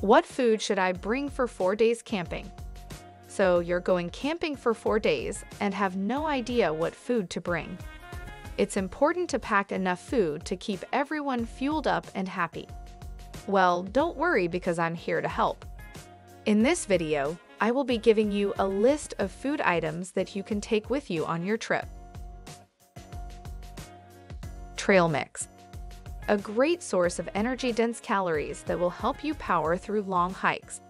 What food should I bring for four days camping? So you're going camping for four days and have no idea what food to bring. It's important to pack enough food to keep everyone fueled up and happy. Well, don't worry because I'm here to help. In this video, I will be giving you a list of food items that you can take with you on your trip. Trail Mix A great source of energy-dense calories that will help you power through long hikes.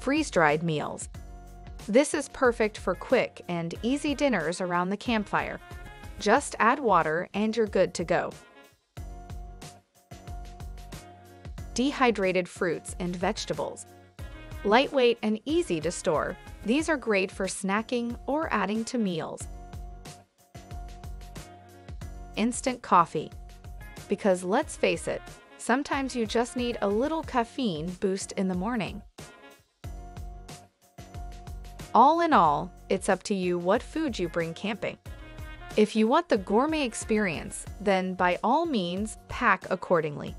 Freeze-dried meals this is perfect for quick and easy dinners around the campfire. Just add water and you're good to go. Dehydrated fruits and vegetables. Lightweight and easy to store, these are great for snacking or adding to meals. Instant coffee. Because let's face it, sometimes you just need a little caffeine boost in the morning. All in all, it's up to you what food you bring camping. If you want the gourmet experience, then by all means, pack accordingly.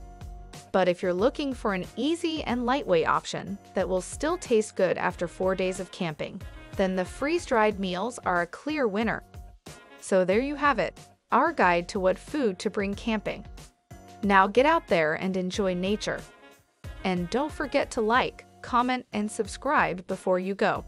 But if you're looking for an easy and lightweight option that will still taste good after four days of camping, then the freeze-dried meals are a clear winner. So there you have it, our guide to what food to bring camping. Now get out there and enjoy nature. And don't forget to like, comment, and subscribe before you go.